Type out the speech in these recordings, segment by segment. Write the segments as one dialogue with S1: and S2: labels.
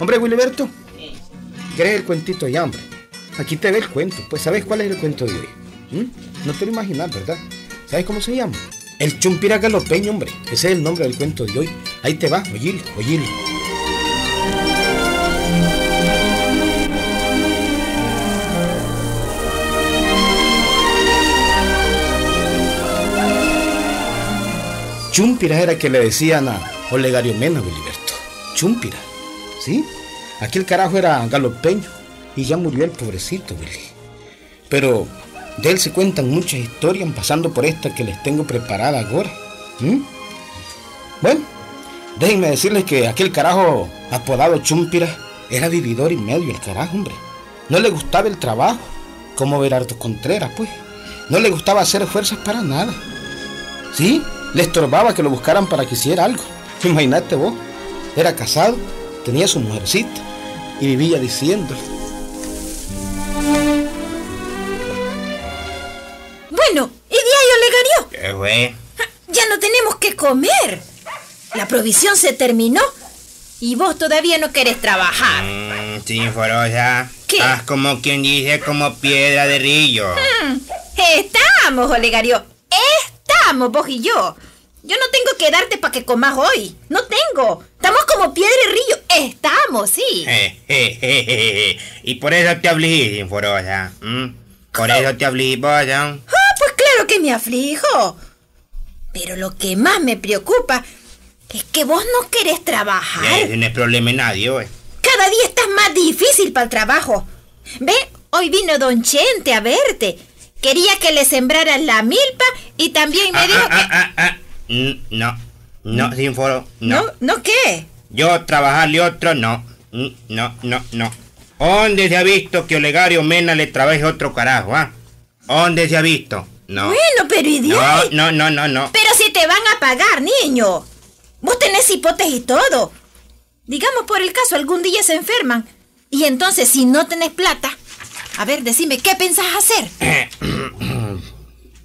S1: Hombre, Wiliberto, ¿querés el cuentito ya, hombre? Aquí te ve el cuento. Pues, ¿sabes cuál es el cuento de hoy? ¿Mm? No te lo imaginas, ¿verdad? ¿Sabes cómo se llama? El Chumpira Galopeño, hombre. Ese es el nombre del cuento de hoy. Ahí te va, oyilo, oyilo. Chumpira era que le decían a Olegario Mena, Wiliberto. Chumpira, ¿sí? Aquel carajo era galopeño y ya murió el pobrecito. Pero de él se cuentan muchas historias, pasando por esta que les tengo preparada ahora. Bueno, déjenme decirles que aquel carajo apodado Chumpira era vividor y medio el carajo, hombre. No le gustaba el trabajo, como Berardo Contreras, pues. No le gustaba hacer fuerzas para nada. ¿Sí? Le estorbaba que lo buscaran para que hiciera algo. Imagínate vos. Era casado, tenía su mujercita y vivía diciendo.
S2: Bueno, ¿y diario Olegario?
S3: ¿Qué fue?
S2: Ya no tenemos que comer. La provisión se terminó y vos todavía no querés trabajar.
S3: Mmm, Sinforosa.
S2: ¿Qué?
S3: Haz como quien dice, como piedra de rillo.
S2: Mm, Estamos, Olegario. Estamos, vos y yo. Yo no tengo que darte para que comas hoy. No tengo. Estamos como piedra y río. Estamos, sí.
S3: Je, je, je, je, je. Y por eso te hablé, Sinforosa. ¿m? Por eso te hablé, vos, ¿no?
S2: Ah, pues claro que me aflijo. Pero lo que más me preocupa es que vos no querés trabajar.
S3: No es problema de nadie, güey.
S2: Cada día estás más difícil para el trabajo. Ve, hoy vino Don Chente a verte. Quería que le sembraras la milpa y también me
S3: Ah,
S2: dijo
S3: ah,
S2: que...
S3: ah, ah, ah. Mm, No, no, Sinforo, no.
S2: ¿No? ¿No qué?
S3: Yo trabajarle otro, no. Mm, No, no, no. ¿Dónde se ha visto que Olegario Mena le trabaje otro carajo, ah? ¿Dónde se ha visto? No.
S2: Bueno, pero
S3: No,
S2: idiota.
S3: no, no, no, no.
S2: Pero si te van a pagar, niño. Vos tenés hipotes y todo. Digamos por el caso, algún día se enferman. Y entonces, si no tenés plata... A ver, decime, ¿qué pensás hacer?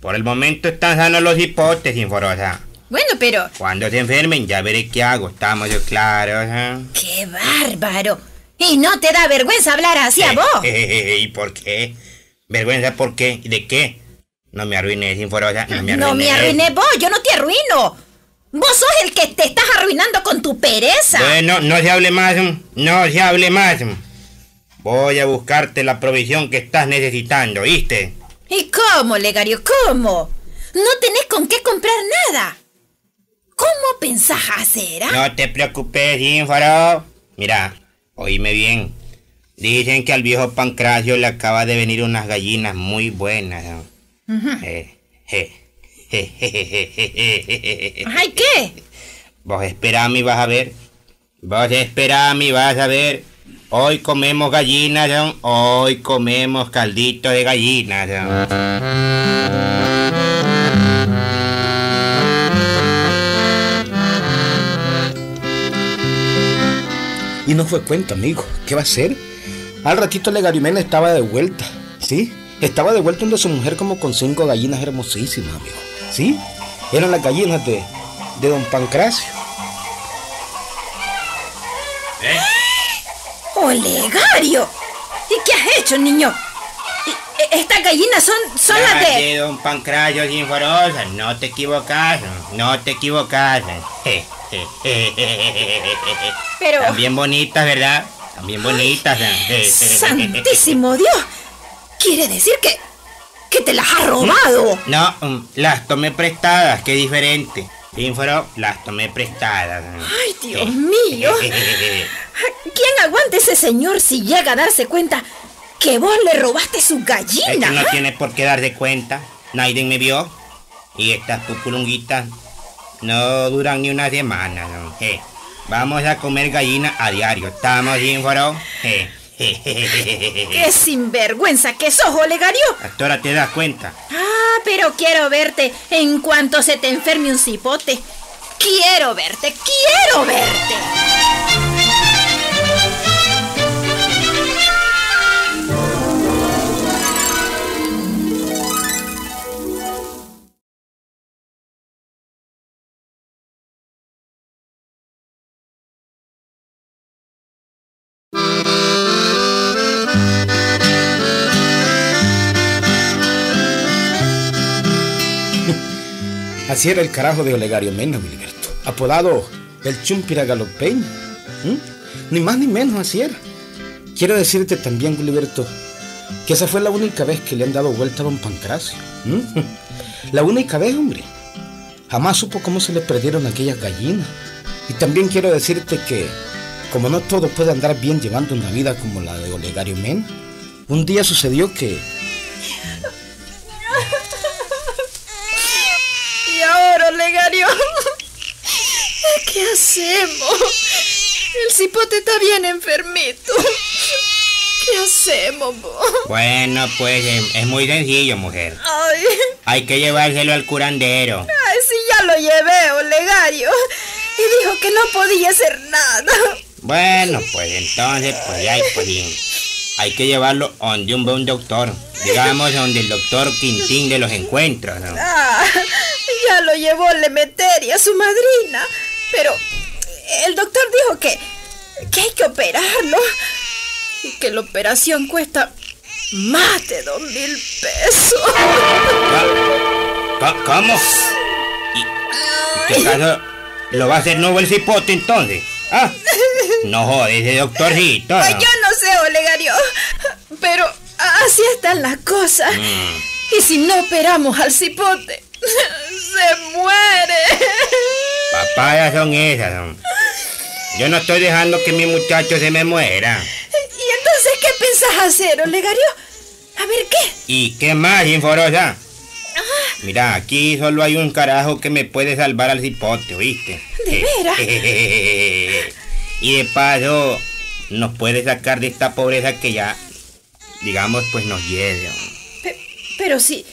S3: Por el momento están sanos los hipotes, Sinforosa.
S2: Bueno, pero...
S3: Cuando se enfermen ya veré qué hago, estamos yo claros, ¿eh?
S2: ¡Qué bárbaro! ¿Y no te da vergüenza hablar así a vos?
S3: ¿Y por qué? ¿Vergüenza por qué? ¿Y de qué? No me arruines, Sinforosa, no me arruines.
S2: No me arruiné vos, yo no te arruino. Vos sos el que te estás arruinando con tu pereza.
S3: Bueno, no se hable más, mm, no se hable más. mm. Voy a buscarte la provisión que estás necesitando, ¿viste?
S2: ¿Y cómo, Legario? ¿Cómo? No tenés con qué comprar nada. ¿Cómo pensás hacer? Ah?
S3: No te preocupes, ínfaro. Mira, oíme bien. Dicen que al viejo Pancracio le acaba de venir unas gallinas muy buenas. ¿no? Uh -huh. eh, eh,
S2: ¿Ay qué?
S3: Vos esperá y vas a ver. Vos esperá y vas a ver. Hoy comemos gallinas, ¿no? hoy comemos caldito de gallinas. ¿no?
S1: Y no fue cuenta, amigo. ¿Qué va a hacer? Al ratito Legarimena estaba de vuelta, ¿sí? Estaba de vuelta donde su mujer como con cinco gallinas hermosísimas, amigo. ¿Sí? Eran las gallinas de, de don Pancracio.
S2: ¡Olegario! ¿Y qué has hecho, niño? ¿Y- e- ¿Estas gallinas son, son las de...?
S3: de don Pancracio Sinforosa, no te equivocas, no te equivocas.
S2: Pero...
S3: También bonitas, ¿verdad? También bonitas.
S2: ¡Santísimo Dios! Quiere decir que... que te las has robado.
S3: No, mm, las tomé prestadas, qué diferente. Sinforo, las tomé prestadas.
S2: ¡Ay, Dios mío! ¿Quién aguante ese señor si llega a darse cuenta que vos le robaste su
S3: Es que
S2: gallina?
S3: no
S2: ah?
S3: tiene por qué darse cuenta. Nadie me vio. Y estas pupulunguitas no duran ni una semana. ¿no? Vamos a comer gallina a diario. ¿Estamos, je, je.
S2: ¡Qué sinvergüenza que sos, Olegario!
S3: Hasta ahora te das cuenta.
S2: Ah, pero quiero verte en cuanto se te enferme un cipote. Quiero verte, quiero verte.
S1: Así era el carajo de Olegario Mena, Wiliberto. Apodado el Chumpira Galopeño. Ni más ni menos así era. Quiero decirte también, Wiliberto, que esa fue la única vez que le han dado vuelta a don Pancracio. La única vez, hombre. Jamás supo cómo se le perdieron aquellas gallinas. Y también quiero decirte que, como no todo puede andar bien llevando una vida como la de Olegario Mena, un día sucedió que
S2: Olegario. ¿Qué hacemos? El cipote está bien enfermito. ¿Qué hacemos,
S3: Bueno, pues em, es muy sencillo, mujer. Ay. Hay que llevárselo al curandero.
S2: Ay, sí, ya lo llevé, Olegario. Y dijo que no podía hacer nada.
S3: Bueno, pues entonces, pues ya, pues hay que llevarlo donde un buen doctor. Digamos, donde el doctor Quintín de los encuentros.
S2: Ah, ya lo llevó Lemeteria, su madrina. Pero el doctor dijo que, que hay que operarlo. Y que la operación cuesta más de dos mil pesos.
S3: ¿Cómo? ¿Y qué caso lo va a hacer nuevo el cipote entonces? ¿Ah? No jodes, ese doctorcito.
S2: Yo no sé, Olegario. Pero así están las cosas. Mm. Y si no operamos al cipote, se muere.
S3: Papayas son esas. Yo no estoy dejando que mi muchacho se me muera.
S2: ¿Y entonces qué pensás hacer, Olegario? A ver qué.
S3: ¿Y qué más, Inforosa? Ah. Mira, aquí solo hay un carajo que me puede salvar al cipote, ¿oíste?
S2: ¿De veras?
S3: y de paso, nos puede sacar de esta pobreza que ya, digamos, pues nos lleve.
S2: pero si,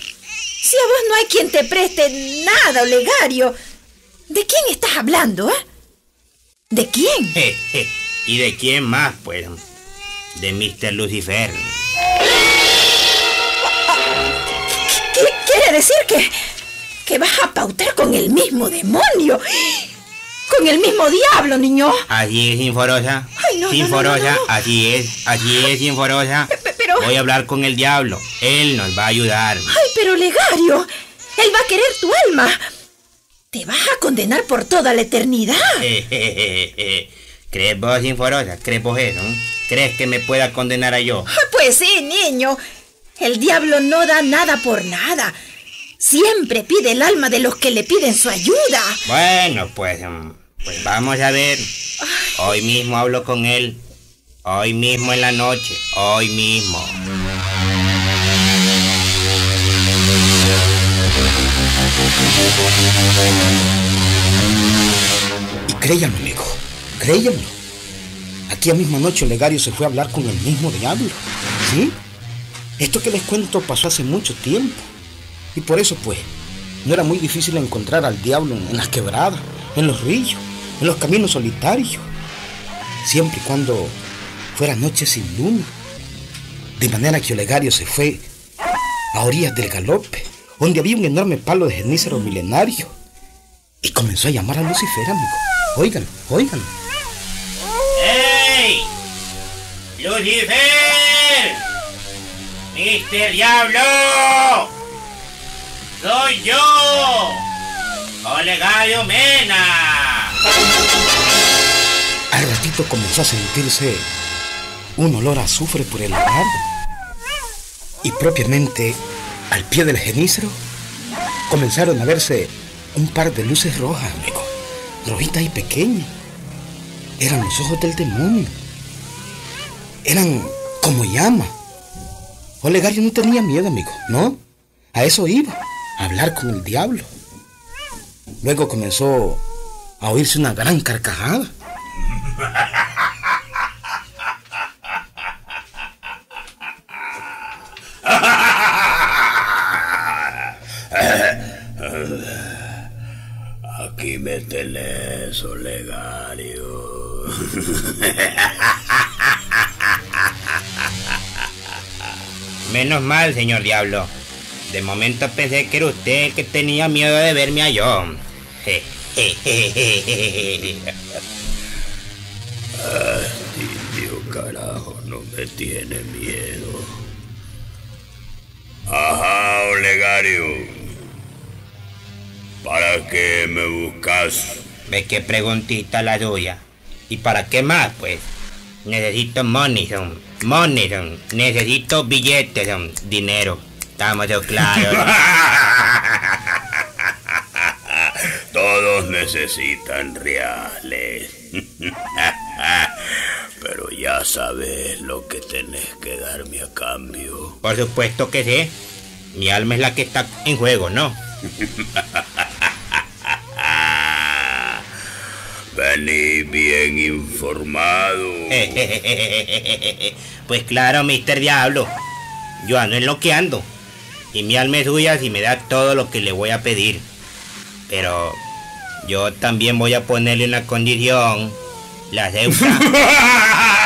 S2: si a vos no hay quien te preste nada, Olegario, ¿de quién estás hablando, eh? ¿De quién?
S3: ¿Y de quién más, pues? De Mr. Lucifer.
S2: ¿Qué, quiere decir que, que vas a pautar con el mismo demonio? Con el mismo diablo, niño.
S3: Así es, Sinforosa. Ay, no, Sinforosa, así es, así es, Sinforosa. Pero... Voy a hablar con el diablo. Él nos va a ayudar.
S2: Ay, pero Legario, él va a querer tu alma. Te vas a condenar por toda la eternidad.
S3: ¿Crees vos, Sinforosa? ¿Crees vos eso? ¿Crees que me pueda condenar a yo?
S2: Pues sí, niño. El diablo no da nada por nada. Siempre pide el alma de los que le piden su ayuda.
S3: Bueno, pues... Mm, pues vamos a ver. Hoy mismo hablo con él. Hoy mismo en la noche. Hoy mismo.
S1: Y créanme, amigo. Créanme. Aquí a misma noche Legario se fue a hablar con el mismo diablo. ¿Sí? Esto que les cuento pasó hace mucho tiempo. Y por eso, pues, no era muy difícil encontrar al diablo en las quebradas, en los ríos en los caminos solitarios, siempre y cuando fuera noche sin luna. De manera que Olegario se fue a orillas del galope, donde había un enorme palo de genícero milenario, y comenzó a llamar a Lucifer, amigo. Oigan, oigan.
S3: ¡Ey! ¡Lucifer! ¡Mister Diablo! ¡Soy yo! ¡Olegario Mena!
S1: Al ratito comenzó a sentirse un olor a azufre por el lugar. Y propiamente al pie del genícero comenzaron a verse un par de luces rojas, amigo. Rojitas y pequeñas. Eran los ojos del demonio. Eran como llama. Olegario no tenía miedo, amigo, ¿no? A eso iba, a hablar con el diablo. Luego comenzó a oírse una gran carcajada.
S4: Tenés, Olegario.
S3: Menos mal, señor Diablo. De momento pensé que era usted el que tenía miedo de verme a yo.
S4: Indio carajo, no me tiene miedo. Ajá, Olegario. ¿Para qué me buscas?
S3: ¿Ve qué preguntita la tuya? ¿Y para qué más, pues? Necesito money, son. Money, son. Necesito billetes, son. Dinero. Estamos claros.
S4: Todos necesitan reales. Pero ya sabes lo que tenés que darme a cambio.
S3: Por supuesto que sí. Mi alma es la que está en juego, ¿no?
S4: bien informado.
S3: pues claro, Mister Diablo. Yo ando en lo que ando. Y mi alma es suya si me da todo lo que le voy a pedir. Pero yo también voy a ponerle una condición. La deuda.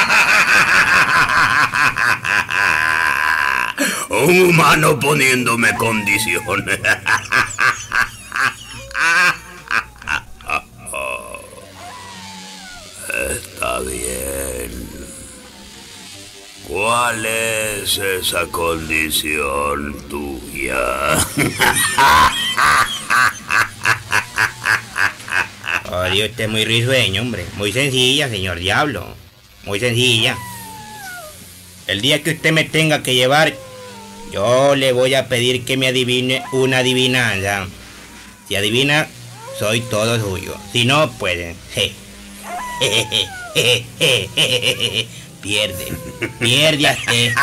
S4: Un humano poniéndome condiciones. es esa condición tuya?
S3: Oye, usted es muy risueño, hombre. Muy sencilla, señor Diablo. Muy sencilla. El día que usted me tenga que llevar, yo le voy a pedir que me adivine una adivinanza. Si adivina, soy todo suyo. Si no, puede. Pierde. Pierde.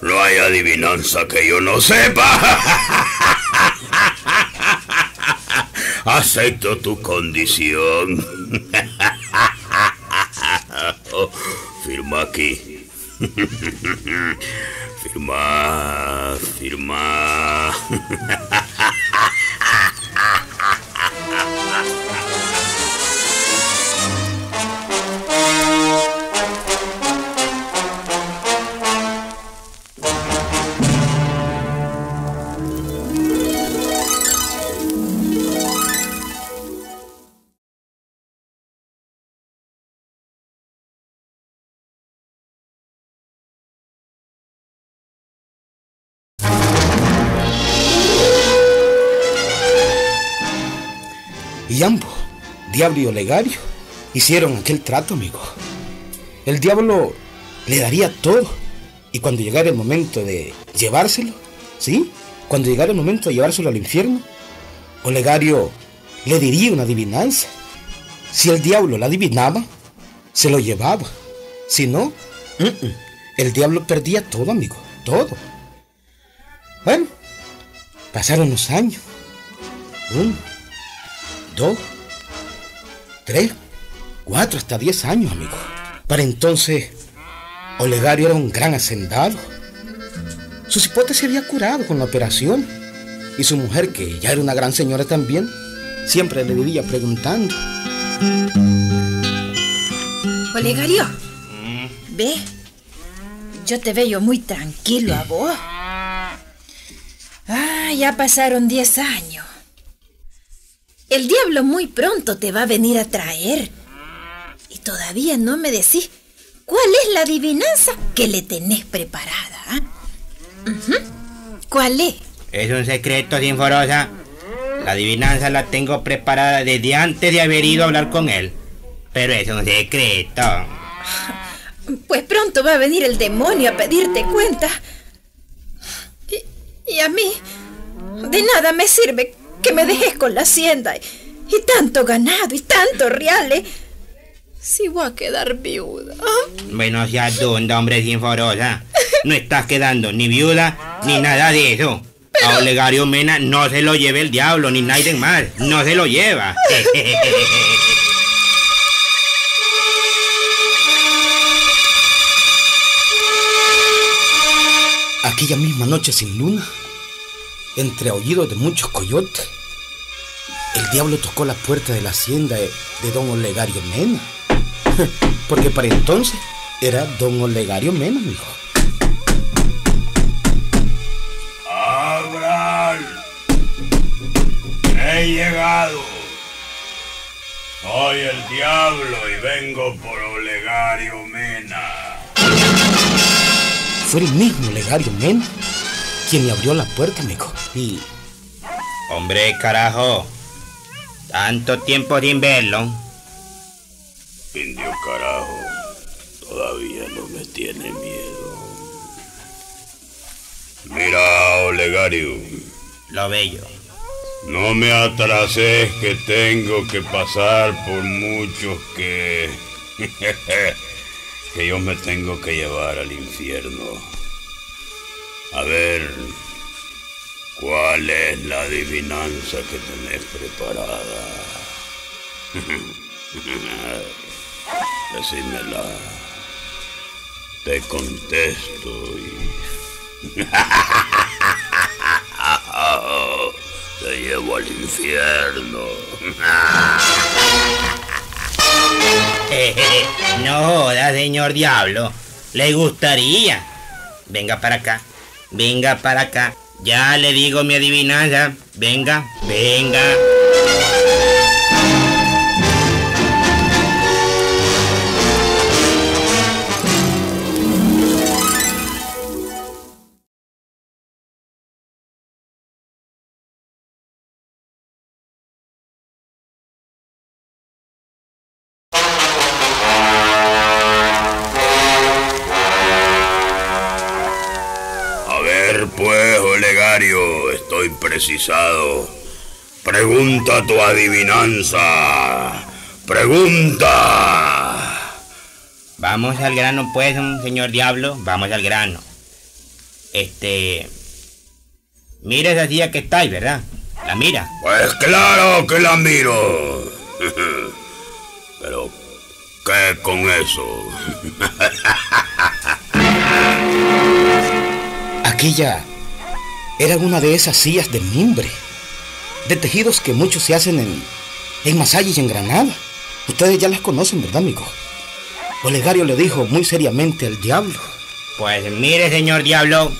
S4: No hay adivinanza que yo no sepa. Acepto tu condición. Firma aquí. Firma, firma.
S1: Diablo y Olegario, hicieron aquel trato, amigo. El diablo le daría todo. Y cuando llegara el momento de llevárselo, ¿sí? Cuando llegara el momento de llevárselo al infierno, Olegario le diría una adivinanza. Si el diablo la adivinaba, se lo llevaba. Si no, mm, mm, el diablo perdía todo, amigo. Todo. Bueno, pasaron los años. Uno, dos, tres, cuatro, hasta diez años, amigo. Para entonces, Olegario era un gran hacendado. Su cipote se había curado con la operación. Y su mujer, que ya era una gran señora también, siempre le vivía preguntando.
S2: Olegario, ve. Yo te veo muy tranquilo a vos. Ah, ya pasaron 10 años. El diablo muy pronto te va a venir a traer. Y todavía no me decís cuál es la adivinanza que le tenés preparada. ah? ¿Cuál es?
S3: Es un secreto, Sinforosa. La adivinanza la tengo preparada desde antes de haber ido a hablar con él. Pero es un secreto.
S2: Pues pronto va a venir el demonio a pedirte cuenta. Y, y a mí, de nada me sirve que me dejes con la hacienda y, y tanto ganado y tantos reales. Si voy a quedar viuda.
S3: Bueno, seas dunda, hombre Sinforosa. No estás quedando ni viuda ni nada de eso. A Olegario Mena no se lo lleve el diablo ni nadie más. No se lo lleva.
S1: Aquella misma noche sin luna, entre aullidos de muchos coyotes, el diablo tocó la puerta de la hacienda de, de don Olegario Mena. Porque para entonces era don Olegario Mena, mijo.
S4: ¡Abran! He llegado. Soy el diablo y vengo por Olegario Mena.
S1: fue el mismo Legario Men quien me abrió la puerta, amigo. Y...
S3: Hombre, carajo. Tanto tiempo sin verlo.
S4: Indio carajo, todavía no me tiene miedo. Mira, Olegario.
S3: Lo bello.
S4: No me atrases que tengo que pasar por muchos que... que yo me tengo que llevar al infierno. A ver, ¿cuál es la adivinanza que tenés preparada? Decímela. Te contesto y... Te llevo al infierno.
S3: no joda, señor diablo. Le gustaría. Venga para acá. Venga para acá. Ya le digo mi adivinanza. Venga, venga.
S4: Precisado. Pregunta tu adivinanza. Pregunta.
S3: Vamos al grano, pues, señor diablo. Vamos al grano. Este. Mira esa silla que está ahí, ¿verdad? La mira.
S4: Pues claro que la miro. Pero, ¿qué con eso?
S1: Aquella era una de esas sillas de mimbre, de tejidos que muchos se hacen en, en Masaya y en Granada. Ustedes ya las conocen, ¿verdad, amigo? Olegario le dijo muy seriamente al diablo.
S3: Pues mire, señor diablo.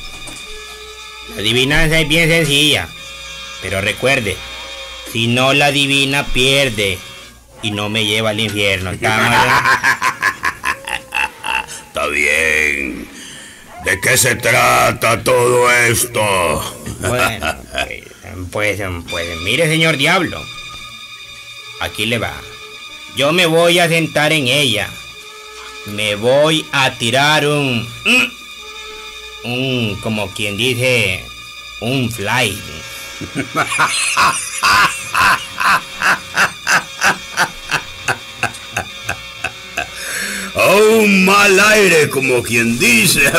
S3: La adivinanza es bien sencilla. Pero recuerde, si no la adivina, pierde. Y no me lleva al infierno. ¿Está
S4: ¿De qué se trata todo esto?
S3: Bueno, pues, pues, pues mire, señor diablo. Aquí le va. Yo me voy a sentar en ella. Me voy a tirar un... Un, como quien dice, un fly.
S4: Un mal aire, como quien dice.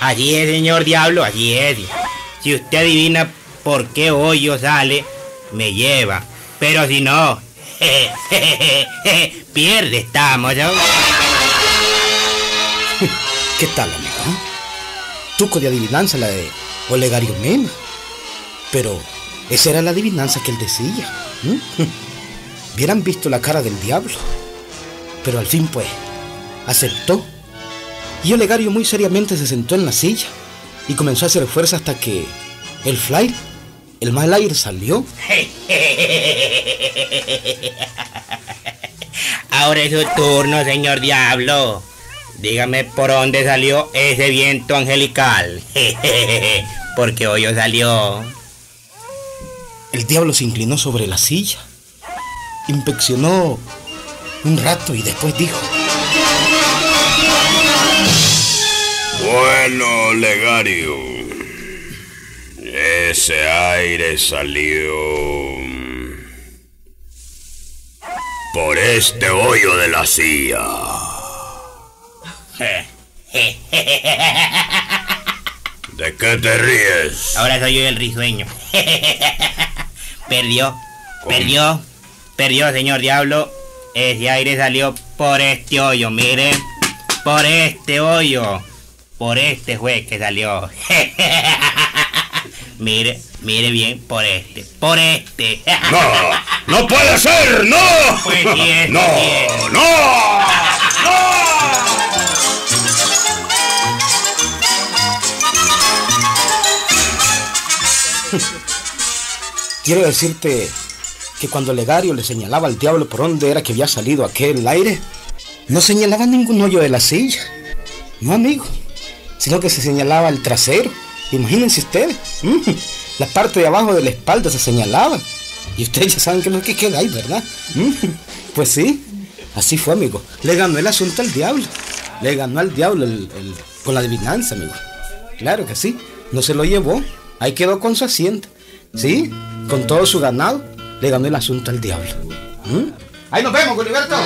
S3: Así es, señor diablo, así es. Si usted adivina por qué hoyo sale, me lleva. Pero si no, pierde, estamos, ¿no?
S1: ¿Qué tal, amigo? Tuco de adivinanza la de Olegario Mena. Pero esa era la adivinanza que él decía. ¿M? Hubieran visto la cara del diablo. Pero al fin, pues, aceptó. Y Olegario muy seriamente se sentó en la silla y comenzó a hacer fuerza hasta que el fly, el mal aire salió.
S3: Ahora es su turno, señor diablo. Dígame por dónde salió ese viento angelical. Porque hoyo salió.
S1: El diablo se inclinó sobre la silla, inspeccionó un rato y después dijo,
S4: Bueno, Legario. Ese aire salió por este hoyo de la silla. ¿De qué te ríes?
S3: Ahora soy yo el risueño. perdió, perdió, perdió, señor diablo. Ese aire salió por este hoyo, mire. Por este hoyo. Por este juez que salió. mire, mire bien, por este. Por este.
S4: No, no puede ser, no.
S3: Pues sí es,
S4: no,
S3: sí es.
S4: no, no.
S1: quiero decirte que cuando Legario le señalaba al diablo por dónde era que había salido aquel aire, no señalaba ningún hoyo de la silla. No, amigo. Sino que se señalaba el trasero. Imagínense ustedes. La parte de abajo de la espalda se señalaba. Y ustedes ya saben que es lo que queda ahí, ¿verdad? Pues sí. Así fue, amigo. Le ganó el asunto al diablo. Le ganó al diablo el- con la adivinanza, amigo. Claro que sí. No se lo llevó. Ahí quedó con su hacienda. ¿Sí? Con todo su ganado. Le ganó el asunto al diablo. ¿Mm? Ahí nos vemos, Goliberto.